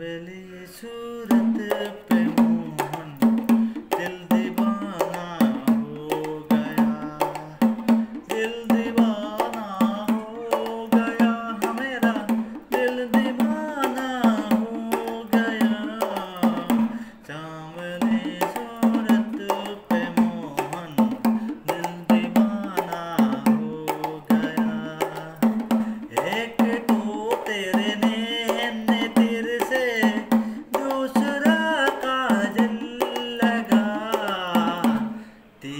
ಬೆಲೆ ಸೂರತ್ ಪೆ